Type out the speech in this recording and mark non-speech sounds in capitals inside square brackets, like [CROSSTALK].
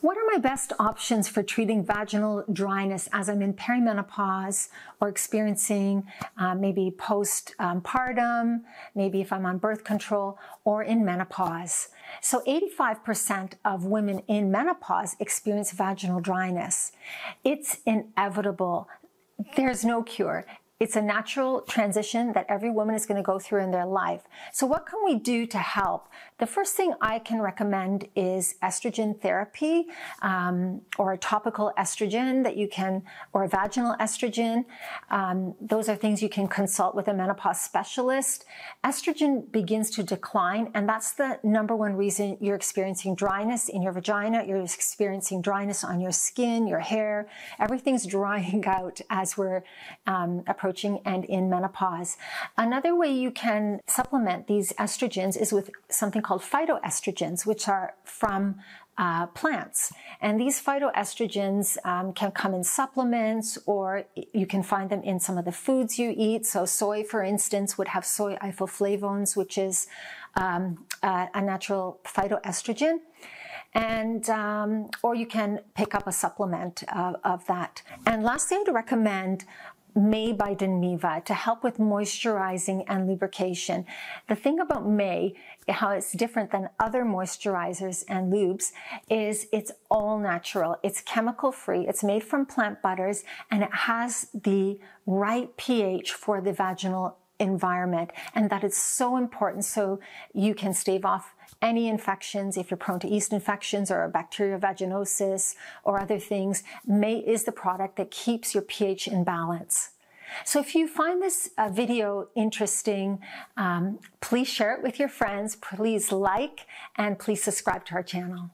What are my best options for treating vaginal dryness as I'm in perimenopause or experiencing uh, maybe postpartum, um, maybe if I'm on birth control or in menopause? So 85% of women in menopause experience vaginal dryness. It's inevitable. There's no cure. It's a natural transition that every woman is going to go through in their life. So what can we do to help? The first thing I can recommend is estrogen therapy um, or a topical estrogen that you can, or a vaginal estrogen. Um, those are things you can consult with a menopause specialist. Estrogen begins to decline, and that's the number one reason you're experiencing dryness in your vagina. You're experiencing dryness on your skin, your hair. Everything's drying [LAUGHS] out as we're um, approaching and in menopause. Another way you can supplement these estrogens is with something called phytoestrogens, which are from uh, plants. And these phytoestrogens um, can come in supplements or you can find them in some of the foods you eat. So soy, for instance, would have soy isoflavones, which is um, a, a natural phytoestrogen and um, or you can pick up a supplement of, of that. And lastly, I would recommend Mae by Damiva to help with moisturizing and lubrication. The thing about Mae, how it's different than other moisturizers and lubes, is it's all natural. It's chemical free. It's made from plant butters and it has the right pH for the vaginal environment. And that is so important so you can stave off any infections, if you're prone to yeast infections or bacterial vaginosis or other things, Mae is the product that keeps your pH in balance. So if you find this uh, video interesting, um, please share it with your friends, please like, and please subscribe to our channel.